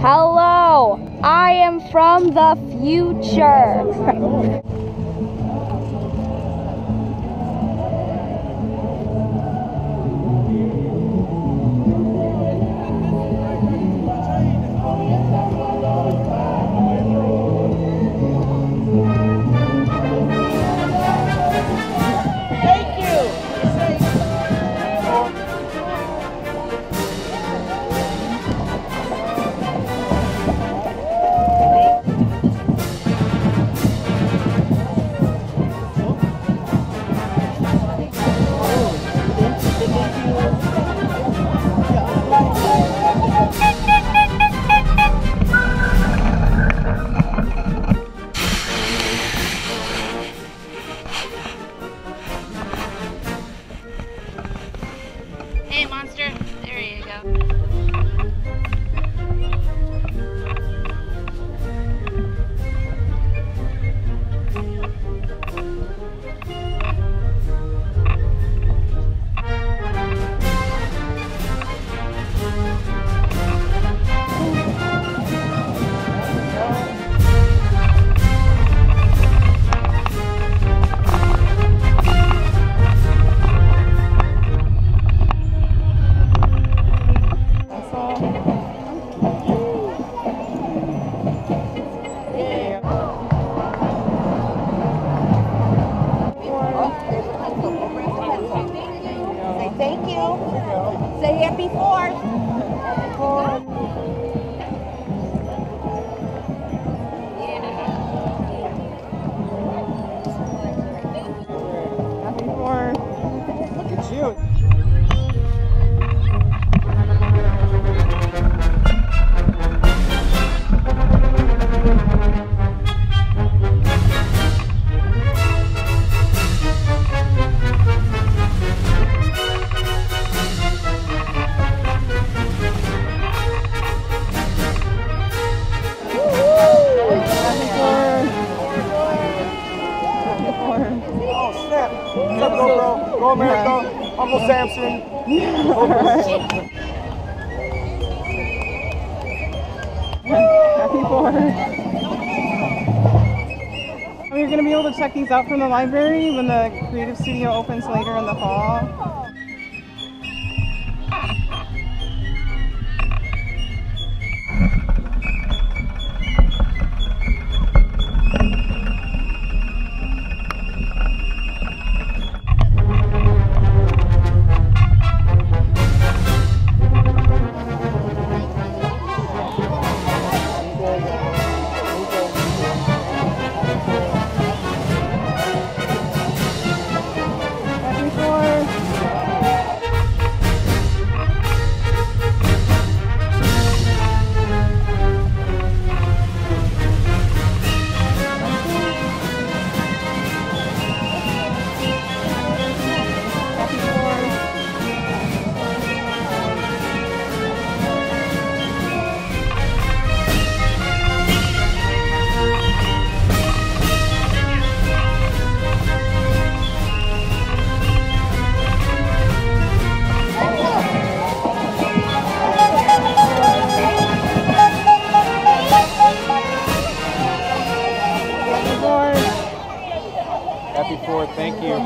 Hello, I am from the future. There you go. You. Say go bro? Go America! Uncle Samson. Happy Fourth. You're going to be able to check these out from the library when the Creative Studio opens later in the fall. happy for. Thank you.